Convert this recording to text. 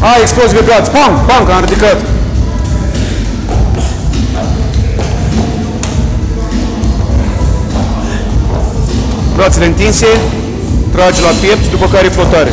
Hai, explozie pe braț. Pam, pam, că am ridicat. Brațele întinse, trage la piept, după care flotare.